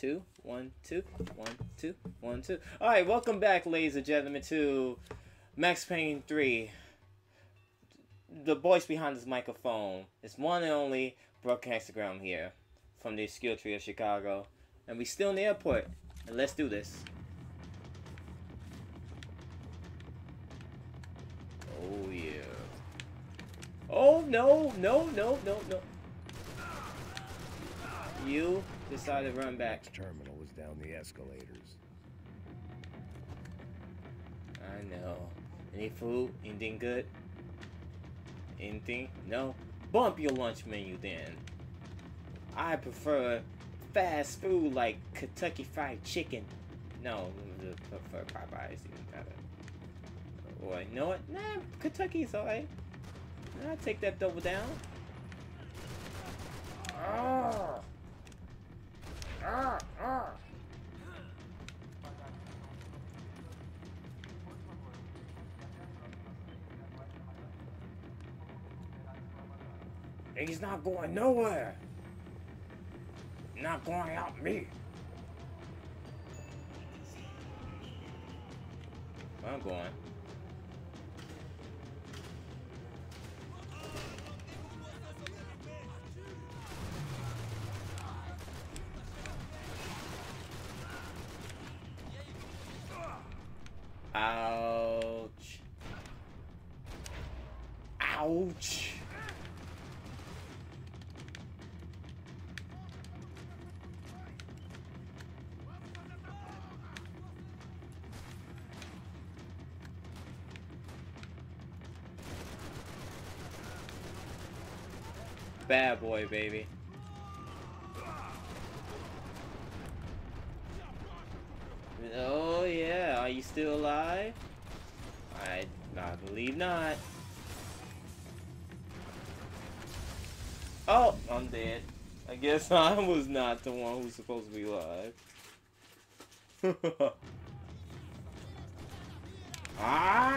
two, one, two, one, two, one, two. Alright, welcome back, ladies and gentlemen, to Max Payne 3. The voice behind this microphone is one and only Broken Hexagram here from the Obscure Trio of Chicago. And we still in the airport. And let's do this. Oh yeah. Oh no, no, no, no, no. You decided to run back. Next terminal was down the escalators. I know. Any food? Anything good? Anything? No? Bump your lunch menu then. I prefer fast food like Kentucky Fried Chicken. No, I prefer Popeyes even better. Or, you know what? Nah, Kentucky's alright. I'll take that double down. Ah! He's not going nowhere. Not going out me. I'm going. Bad boy, baby. Oh yeah, are you still alive? I believe not. Oh, I'm dead. I guess I was not the one who's supposed to be alive. ah!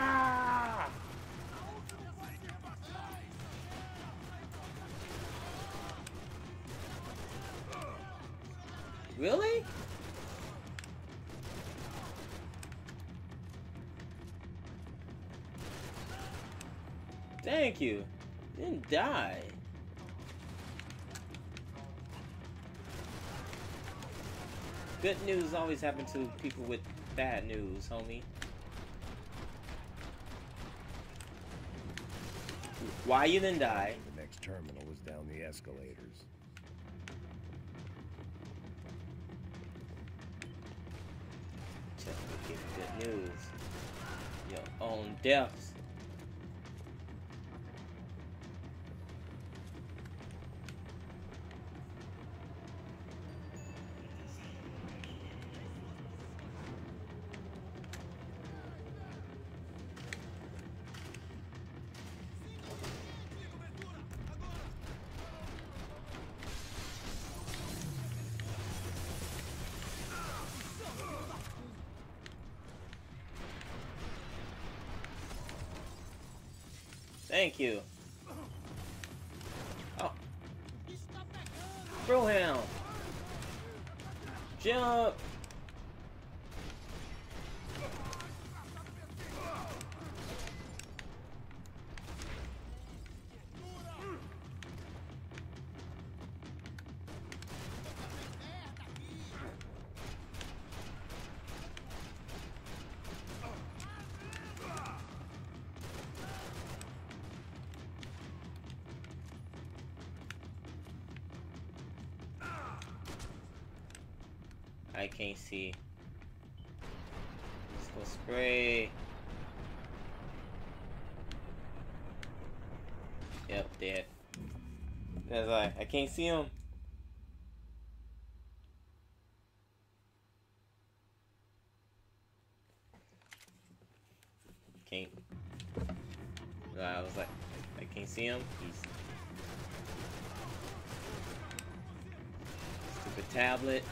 Good news always happen to people with bad news, homie. Why you didn't die? The next terminal was down the escalators. Just to get good news. Your own deaths. Thank you. I can't see. Let's go spray. Yep, dead. Cause I I can't see him. Can't. I was like, I can't see him. He's stupid tablet.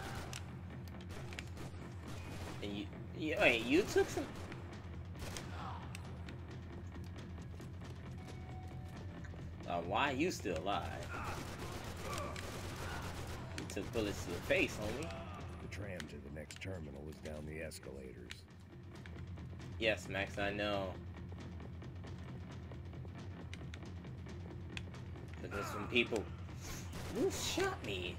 Wait, you took some. Uh, why are you still alive? You took bullets to the face, homie. The tram to the next terminal is down the escalators. Yes, Max, I know. But there's some people who shot me.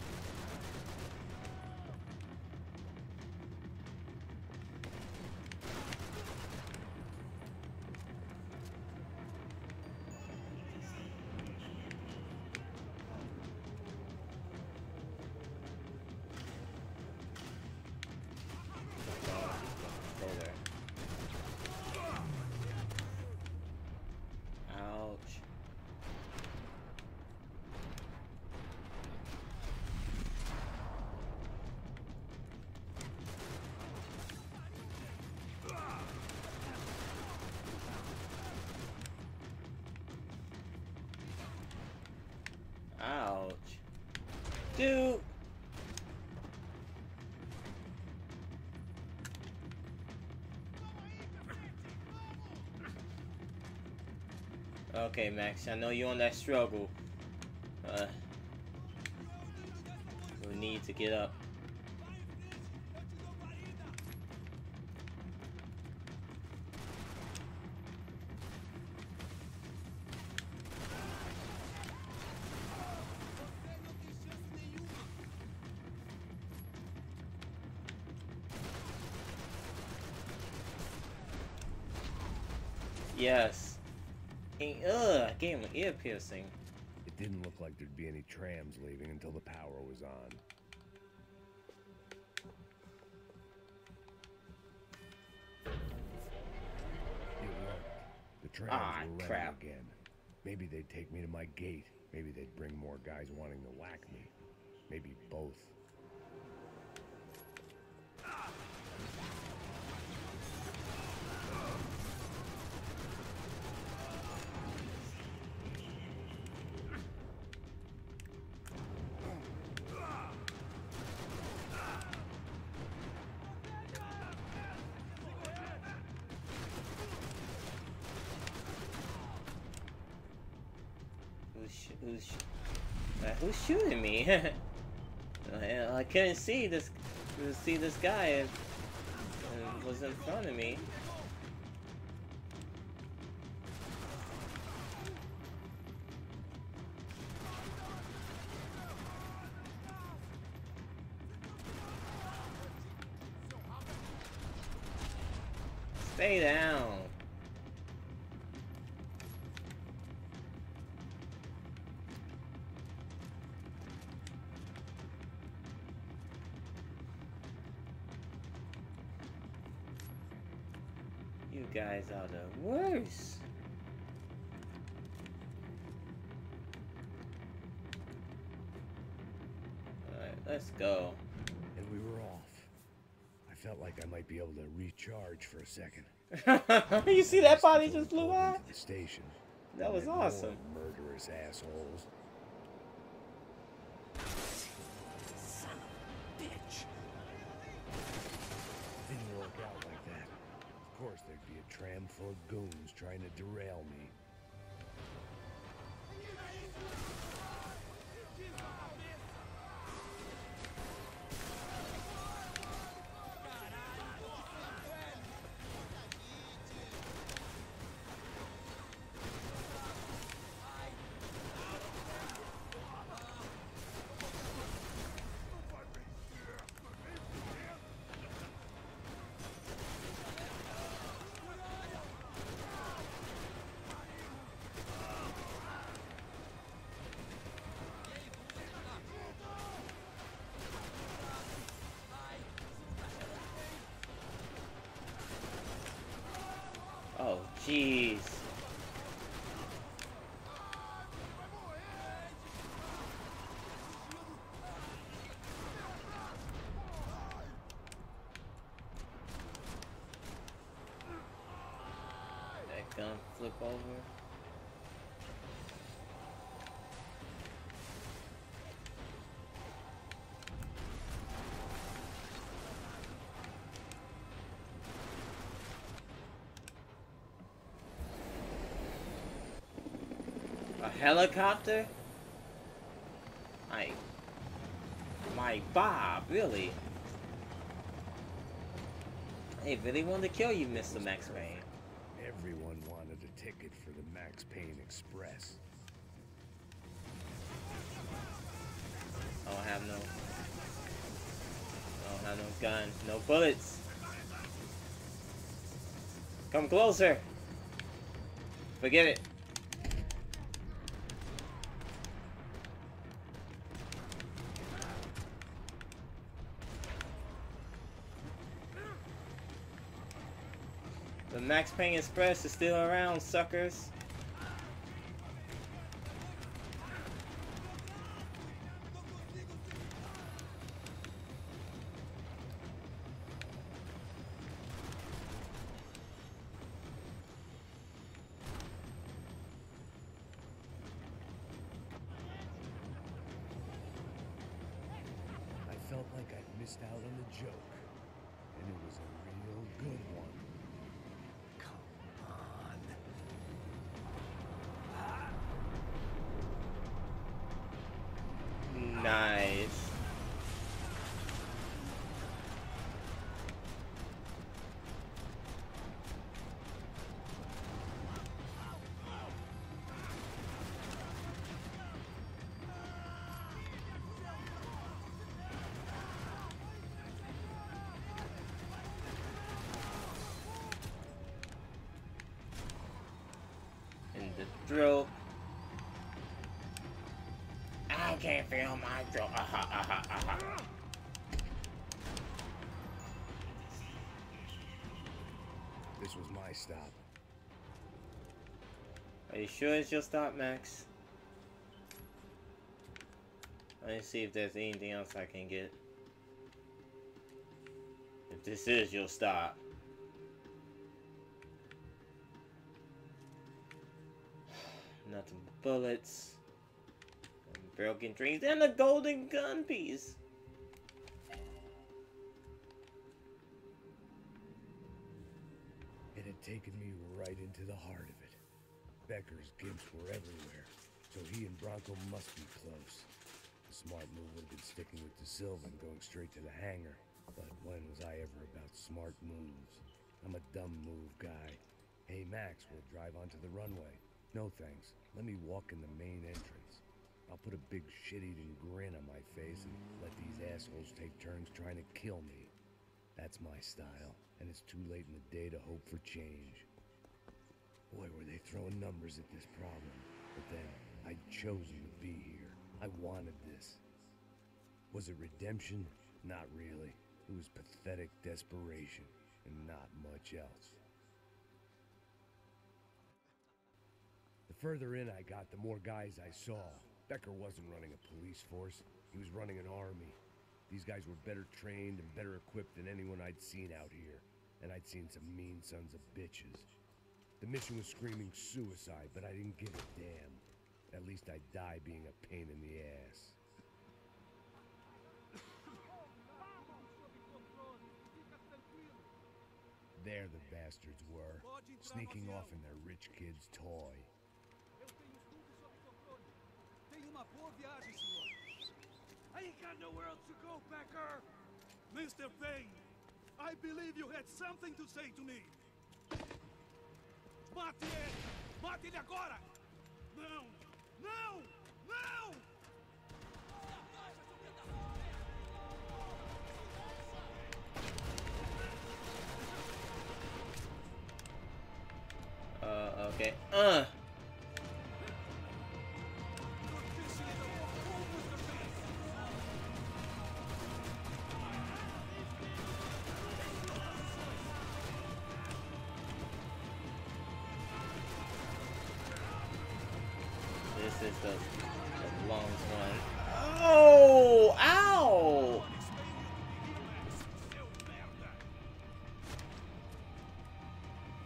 Okay, Max, I know you're on that struggle. Uh, we need to get up. Yes. Ugh, I gave him an ear piercing. It didn't look like there'd be any trams leaving until the power was on. The trams Ah, were crap. again. Maybe they'd take me to my gate. Maybe they'd bring more guys wanting to whack me. Maybe both. Who's sh uh, who's shooting me? I, couldn't see this see this guy and, and was in front of me. Recharge for a second. you see that body just flew pulled out? The station. That was awesome. Murderous assholes. Son of a bitch. Didn't work out like that. Of course, there'd be a tram full of goons trying to derail me. Jeez. That gun flip over. Helicopter? My... Like Bob, really. They really wanted to kill you, Mr. Max Payne. Everyone wanted a ticket for the Max Payne Express. I don't have no. I don't have no gun, no bullets. Come closer. Forget it. Max Payne Express is still around, suckers. The throat. I can't feel my throat. Aha, aha, aha. This was my stop. Are you sure it's your stop, Max? Let me see if there's anything else I can get. If this is your stop. Nothing but bullets. Broken dreams and a golden gun piece. It had taken me right into the heart of it. Becker's gimps were everywhere, so he and Branco must be close. The smart move would have been sticking with Da Silva and going straight to the hangar. But when was I ever about smart moves? I'm a dumb move guy. Hey Max, we'll drive onto the runway. No thanks. Let me walk in the main entrance. I'll put a big shit-eating grin on my face and let these assholes take turns trying to kill me. That's my style, and it's too late in the day to hope for change. Boy, were they throwing numbers at this problem. But then, I'd chosen to be here. I wanted this. Was it redemption? Not really. It was pathetic desperation, and not much else. Further in I got, the more guys I saw. Becker wasn't running a police force, he was running an army. These guys were better trained and better equipped than anyone I'd seen out here. And I'd seen some mean sons of bitches. The mission was screaming suicide, but I didn't give a damn. At least I'd die being a pain in the ass. There the bastards were, sneaking off in their rich kid's toy. Uma boa viagem, senhor. I ain't got nowhere else to go, Becker. Mr. Payne, I believe you had something to say to me. Mate ele! Mate ele agora! Não! Não! Não! Uh, okay. Uh!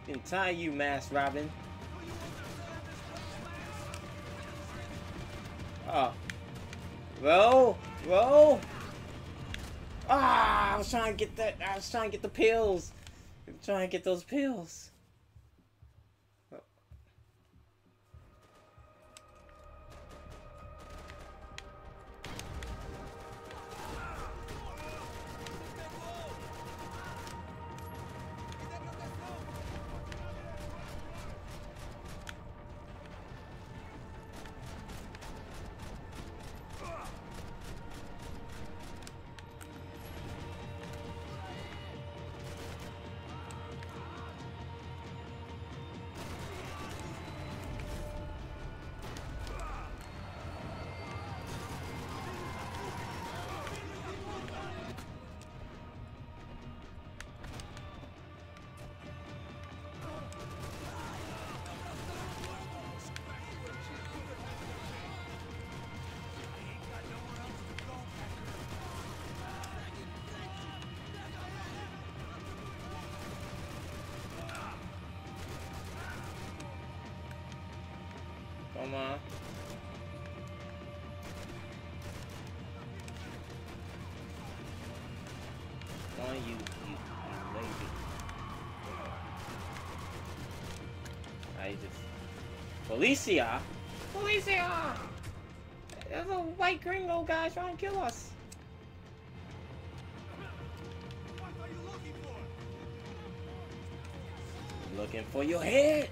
Can tie you, Mass Robin. Oh. Roll! Roll! Ah! I was trying to get that. I was trying to get the pills. I'm trying to get those pills. I just... Policia! Policia! There's a white gringo guy trying to kill us. What are you looking for? Looking for your head.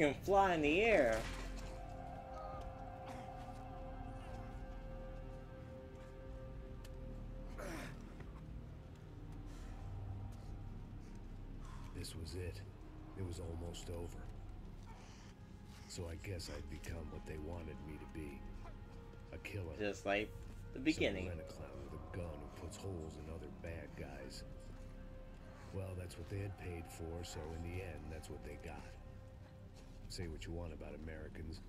Looking fly in the air. This was it. It was almost over. So I guess I'd become what they wanted me to be. A killer. Just like the beginning. Some rent-a-clown with a gun who puts holes in other bad guys. Well, that's what they had paid for, so in the end, that's what they got. Say what you want about Americans,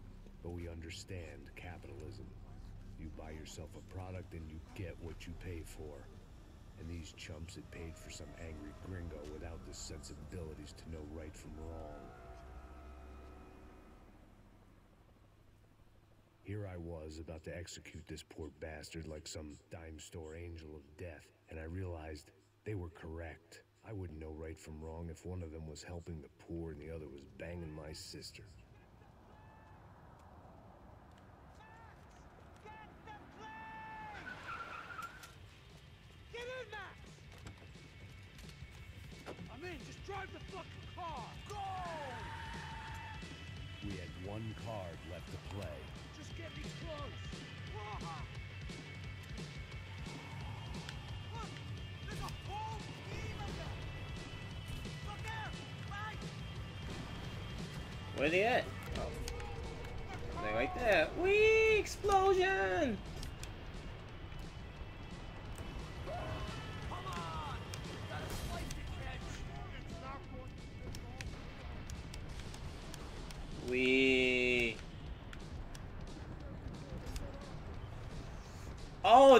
but we understand capitalism. You buy yourself a product and you get what you pay for. And these chumps had paid for some angry gringo without the sensibilities to know right from wrong. Here I was about to execute this poor bastard like some dime store angel of death, and I realized they were correct. I wouldn't know right from wrong if one of them was helping the poor and the other was banging my sister.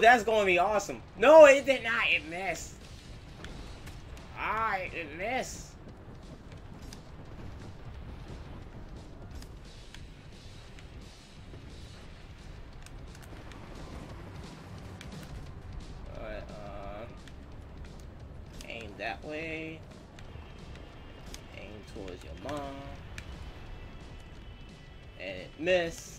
That's going to be awesome. No, it did not. It missed. Ah, it missed. Uh, aim that way. Aim towards your mom. And it missed.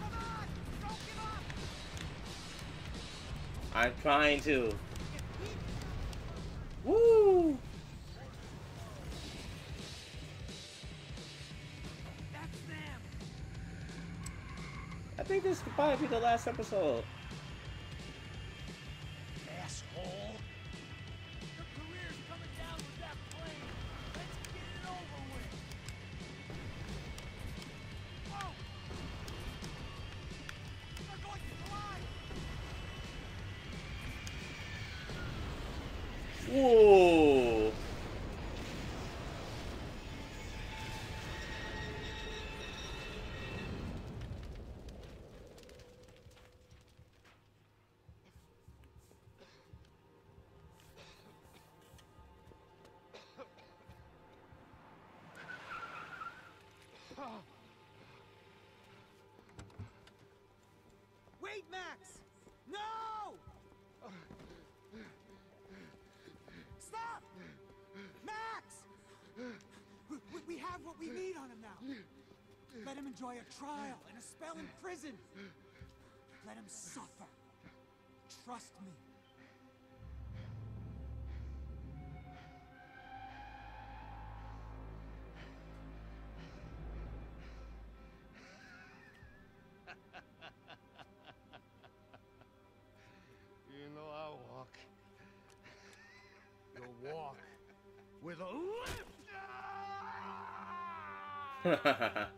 Come on! Don't give up! I'm trying to. Probably be the last episode. Let him enjoy a trial and a spell in prison. Let him suffer. Trust me. You know I walk. You'll walk with a lift.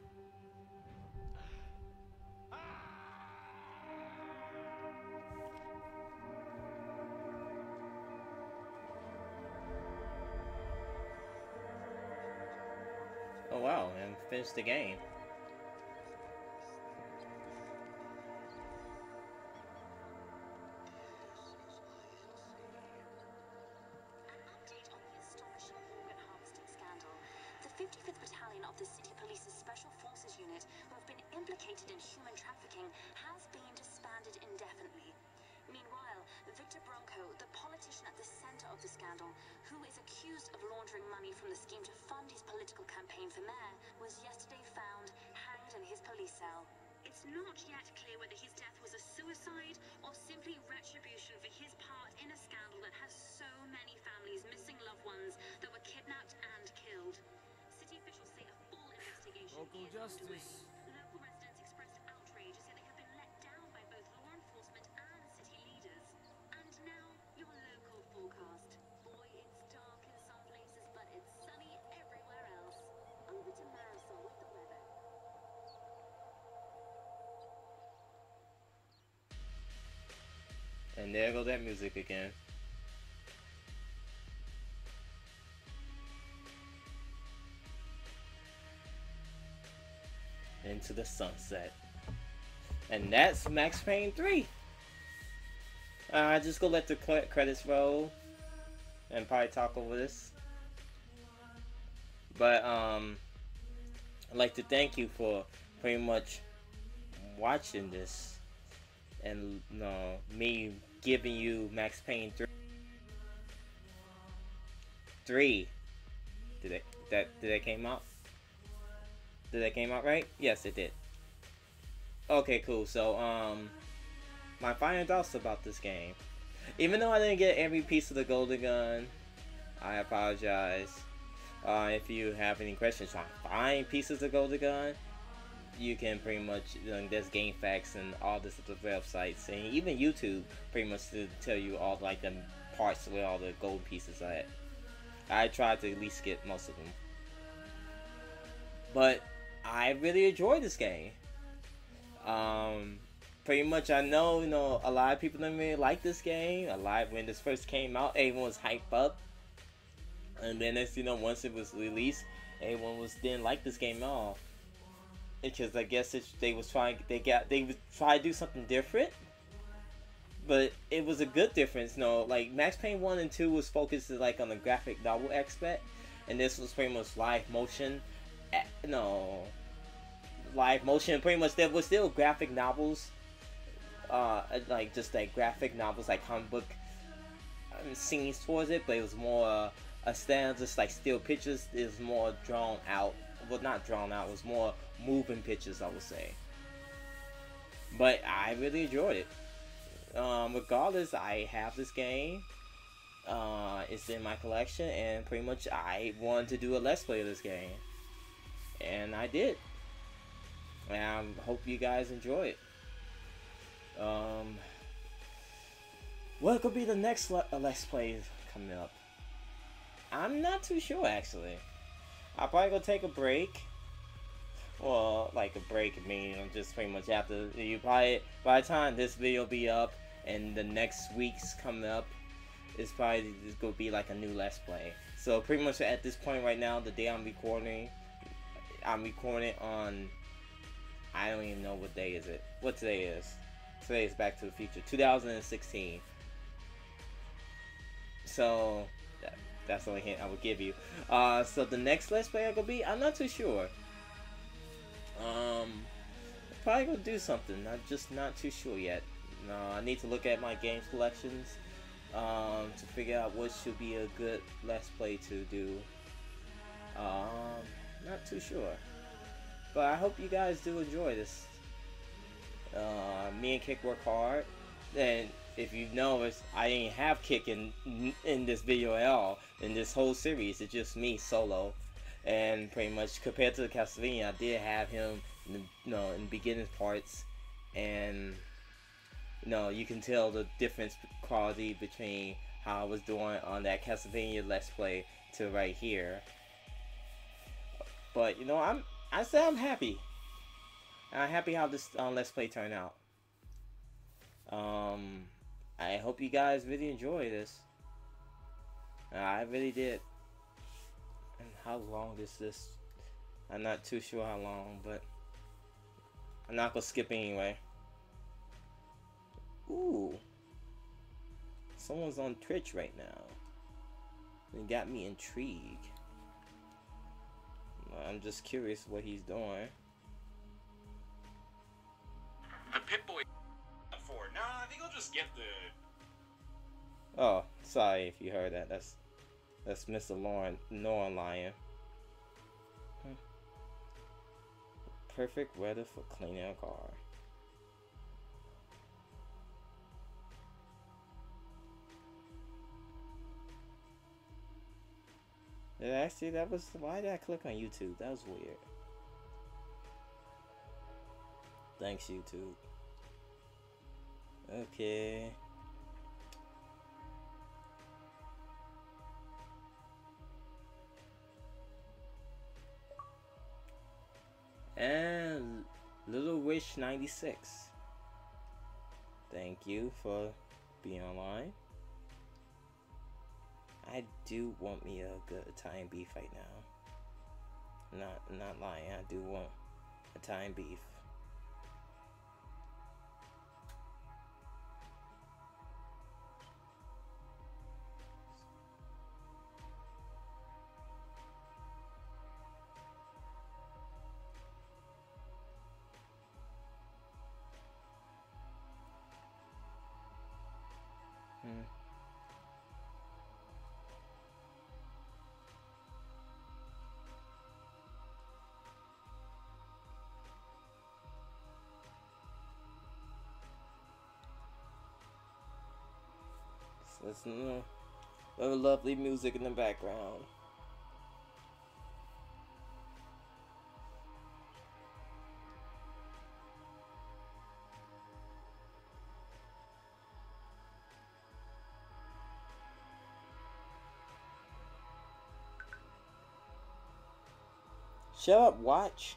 wow, and finish the game. And there goes that music again. Into the sunset. And that's Max Payne 3. Uh, just go let the credits roll and probably talk over this. But um, I'd like to thank you for pretty much watching this and no me giving you Max Payne 3 3 did it that did that came out? Did that came out right? Yes it did. Okay cool. So um my final thoughts about this game. Even though I didn't get every piece of the golden gun I apologize. Uh, if you have any questions on buying pieces of golden gun you can pretty much you know, there's GameFAQs and all this other websites and even YouTube pretty much to tell you all like the parts where all the gold pieces are at. I tried to at least get most of them. But I really enjoyed this game. Um pretty much I know, you know, a lot of people didn't really like this game. A lot when this first came out, everyone was hyped up. And then as you know, once it was released, everyone was didn't like this game at all because I guess they was trying they got they was try to do something different, but it was a good difference. No, like Max Payne one and two was focused like on the graphic novel aspect, and this was pretty much live motion. No, live motion. Pretty much there was still graphic novels, uh, like just like graphic novels, like comic book um, scenes towards it, but it was more uh, a stand just like still pictures. Was more drawn out. Well, not drawn out. Was more moving pictures, I would say. But I really enjoyed it. Um, regardless, I have this game. Uh, it's in my collection, and pretty much I wanted to do a let's play of this game, and I did. And I hope you guys enjoy it. Um, what could be the next le- let's play coming up? I'm not too sure actually. I'll probably go take a break. Well, like a break, I mean, I'm just pretty much after you probably by the time this video be up and the next week's coming up, it's probably just gonna be like a new let's play. So pretty much at this point right now, the day I'm recording, I'm recording on. I don't even know what day is it. What today is? Today is Back to the Future, 2016. So that's the only hint I would give you. Uh, so the next let's play I gonna be, I'm not too sure. Um, probably gonna do something. I'm just not too sure yet. No, I need to look at my games collections um, to figure out what should be a good let's play to do. Um, not too sure. But I hope you guys do enjoy this. Uh, me and Kick work hard. And if you've noticed, I didn't have Kick in, in this video at all. In this whole series, it's just me solo. And pretty much compared to the Castlevania, I did have him in the, you know, in the beginning parts. And, you know, you can tell the difference quality between how I was doing on that Castlevania Let's Play to right here. But, you know, I'm I say I'm happy. I'm happy how this uh, Let's Play turned out. Um, I hope you guys really enjoy this. Uh, I really did. And how long is this? I'm not too sure how long, but I'm not gonna skip anyway. Ooh. Someone's on Twitch right now. It got me intrigued. I'm just curious what he's doing. The Pit Boy. No, I think I'll just get the. Oh, sorry if you heard that. That's that's Mr. Lauren Norn Lion. Hmm. Perfect weather for cleaning a car. Did actually that was why did I click on YouTube? That was weird. Thanks YouTube. Okay. And Little Wish 96. Thank you for being online. I do want me a good Italian beef right now. Not not lying, I do want Italian beef. You know, very lovely music in the background. Shut up, watch.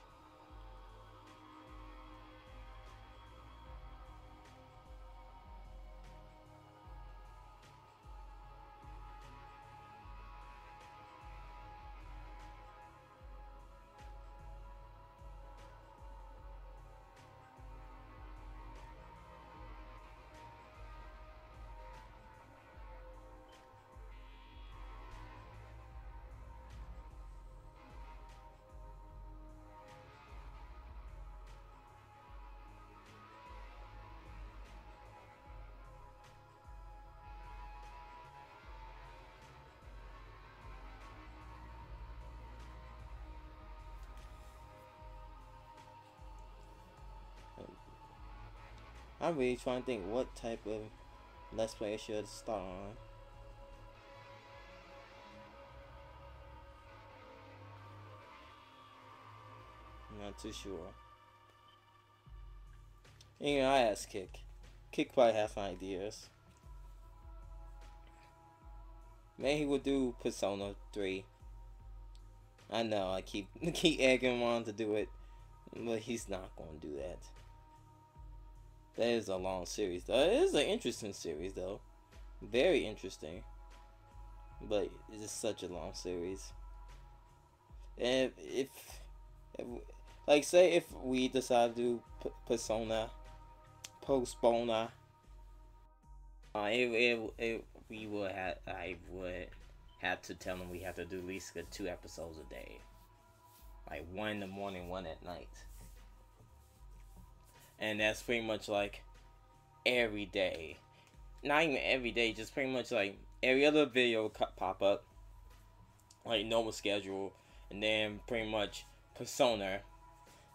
I'm really trying to think what type of Let's Play I should start on. Not too sure. You know, I asked Kick. Kick probably has some ideas. Maybe he would do Persona 3. I know, I keep keep egging him on to do it, but he's not going to do that. That is a long series, though. It is an interesting series, though. Very interesting. But it's just such a long series. And if, if like, say if we decide to do Persona, Postpona, uh, it, it, it, we would have, I would have to tell them we have to do at least two episodes a day. Like one in the morning, one at night and that's pretty much like every day. Not even every day, just pretty much like every other video pop up, like normal schedule, and then pretty much Persona,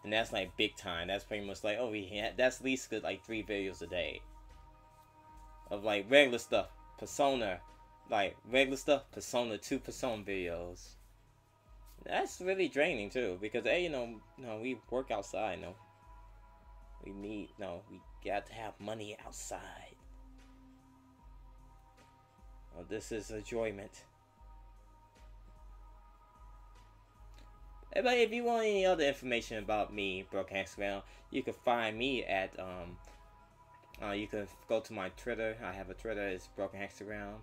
and that's like big time. That's pretty much like oh yeah, that's at least good like three videos a day of like regular stuff. Persona, like regular stuff. Persona two Persona videos. That's really draining too because hey, you know, no, we work outside. No, we need no, we got to have money outside. Well, this is enjoyment. But if you want any other information about me, Broken Hexagram, you can find me at um. Uh, you can go to my Twitter. I have a Twitter. It's Broken Hexagram.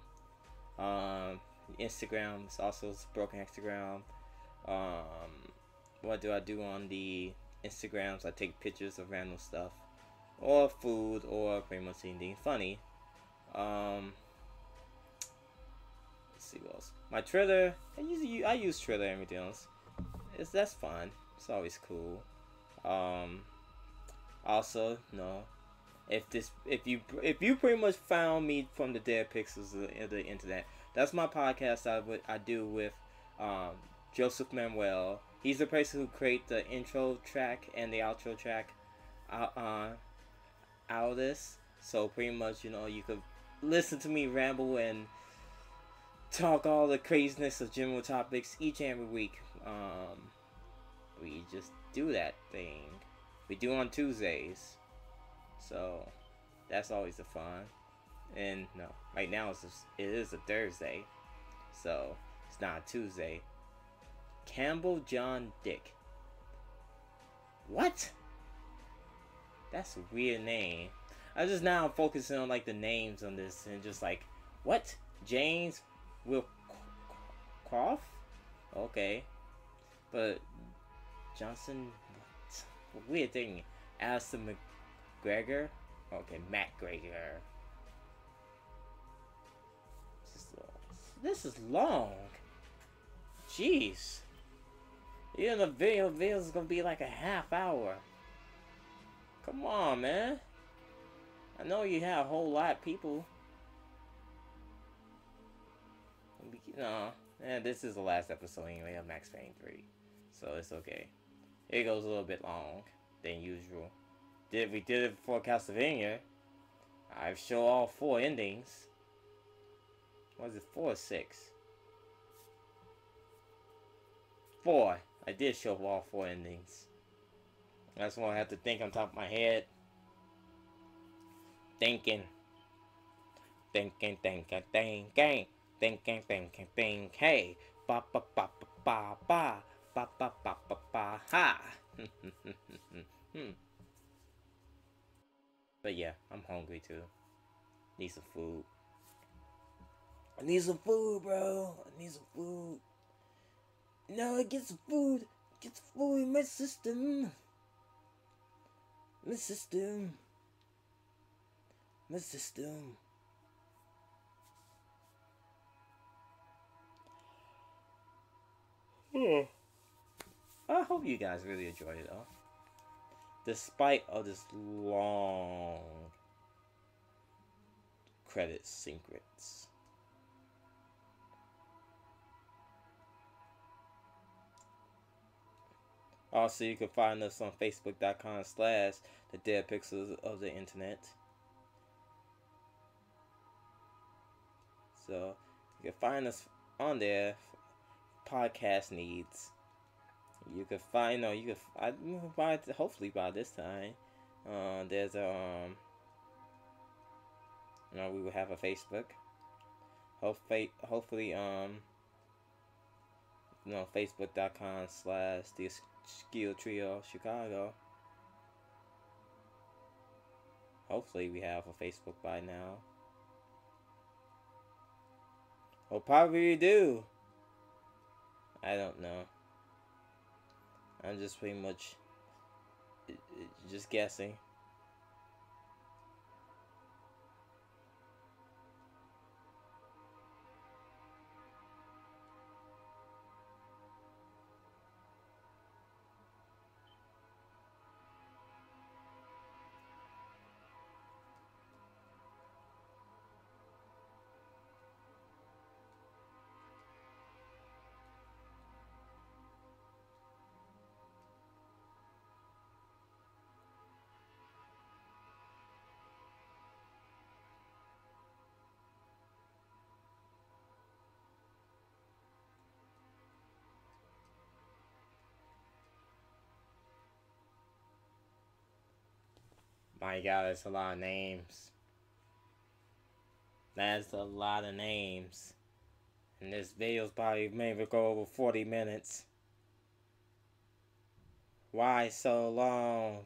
Um, Instagram is also Broken Hexagram. Um, what do I do on the Instagrams? I take pictures of random stuff, or food, or pretty much anything funny. Um, let's see what else. My Twitter. I use I use Twitter. And everything else it's that's fun. It's always cool. Um, also, no, if this if you if you pretty much found me from the dead pixels of the, internet, that's my podcast. I would I do with um, Joseph Manuel. He's the person who create the intro track and the outro track out uh, out of this. So pretty much, you know, you could listen to me ramble and talk all the craziness of general topics each and every week um, we just do that thing. We do on Tuesdays. So that's always the fun. And no, right now it's just, it is a Thursday. So it's not a Tuesday. Campbell John Dick. What? That's a weird name. I just now focusing on like the names on this and just like, what? James Will Croft? Okay. But Johnson, what? weird thing. Alison McGregor. Okay, Matt Gregor. This is long. Jeez. Even the video video is gonna be like a half hour. Come on, man. I know you have a whole lot of people. No, and this is the last episode anyway of Max Payne 3 so it's okay. It goes a little bit long than usual. Did we did it for Castlevania? I've shown all four endings. Was it four or six? Four. I did show all four endings. That's why I have to think on top of my head. Thinking. Thinking, thinking, thinking. Thinking, thinking, thinking. Hey. Ba ba ba ba ba ba. Ba ba ba ba ba ha. Hmm. but yeah, I'm hungry too. Need some food. I need some food, bro. I need some food. No, I get food. Get food in my system. My system. My system. Hmm. I hope you guys really enjoyed it though. Despite all this long credit secrets. Also, you can find us on Facebook.com slash the dead pixels of the internet. So, you can find us on there, podcast needs. You can find no you can I hopefully by this time. Uh, there's a um you know we will have a Facebook. Hopefully hopefully um you know facebook.com slash the Obscure Trio Chicago. Hopefully we have a Facebook by now. Well probably we do. I don't know. I'm just pretty much uh, uh, just guessing. My god, that's a lot of names. That's a lot of names. And this video's probably maybe go over 40 minutes. Why so long?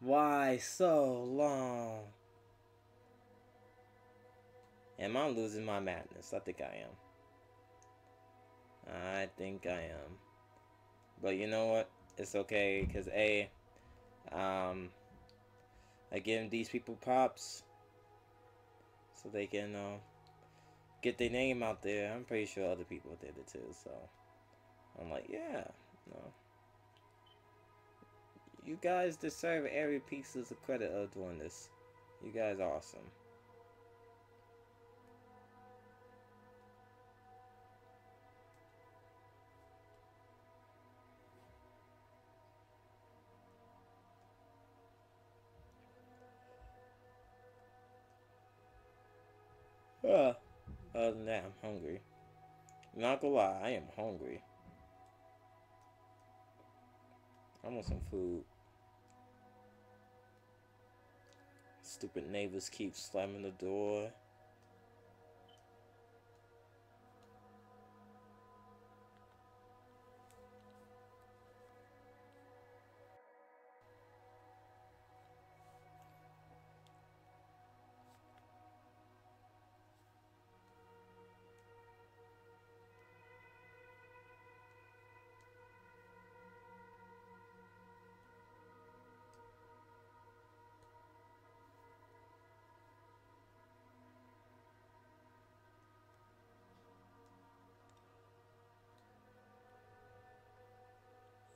Why so long? Am I losing my madness? I think I am. I think I am. But you know what? It's okay, because A, um, I give these people props so they can uh, get their name out there. I'm pretty sure other people did it too, so I'm like, yeah, no. You guys deserve every piece of the credit of doing this. You guys are awesome. Uh, other than that, I'm hungry. Not gonna lie, I am hungry. I want some food. Stupid neighbors keep slamming the door.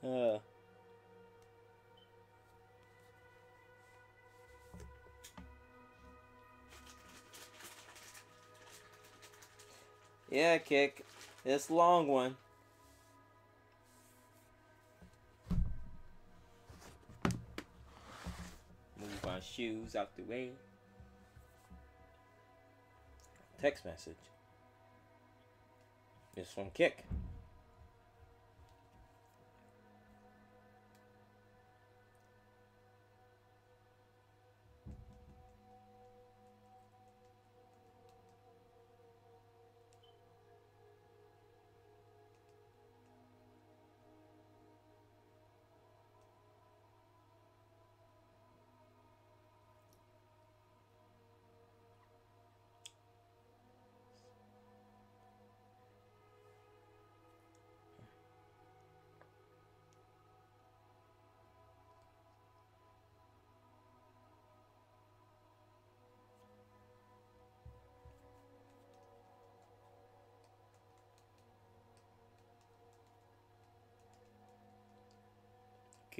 Uh. Yeah, kick. This long one. Move my shoes out the way. Text message. It's from Kick.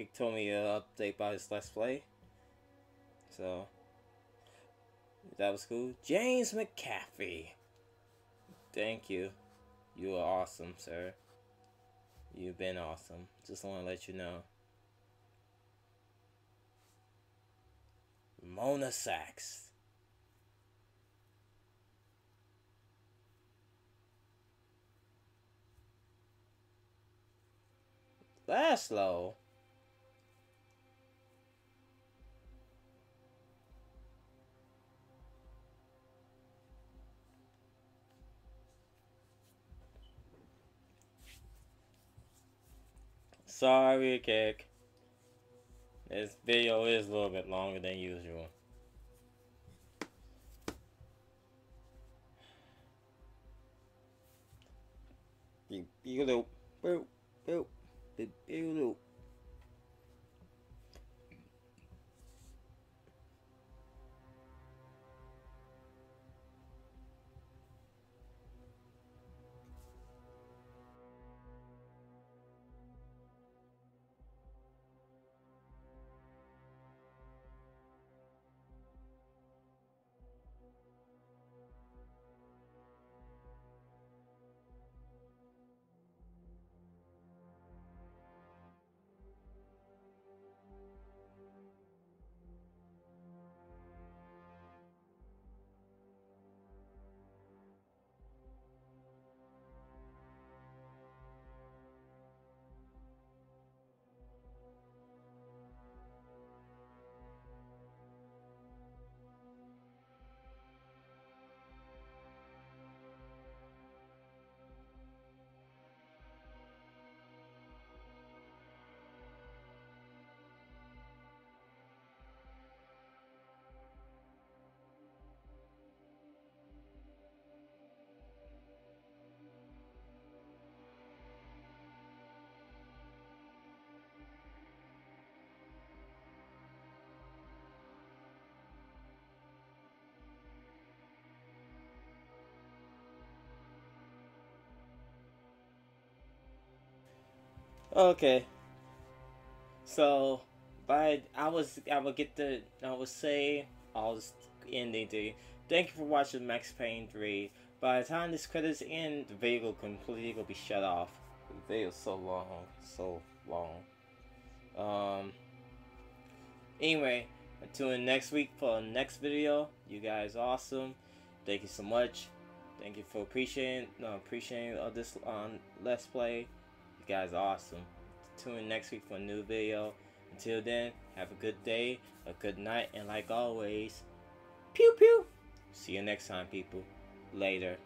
Kick told me an update about his Let's Play. So, that was cool. James McCaffrey. Thank you. You are awesome, sir. You've been awesome. Just want to let you know. Mona Sachs. Laszlo. Sorry, Kick. This video is a little bit longer than usual. Beep, beep, boop, boop, boop, beep, boop. Okay. So, but I was I would get the I would say all this ending to thank you for watching Max Payne 3. By the time this credits end, the video will completely will be shut off. The video is so long, so long. Um. Anyway, until next week for the next video. You guys awesome. Thank you so much. Thank you for appreciating uh, appreciating of this um, let's play. You guys are awesome. Tune in next week for a new video. Until then, have a good day, a good night, and like always, pew pew. See you next time, people. Later.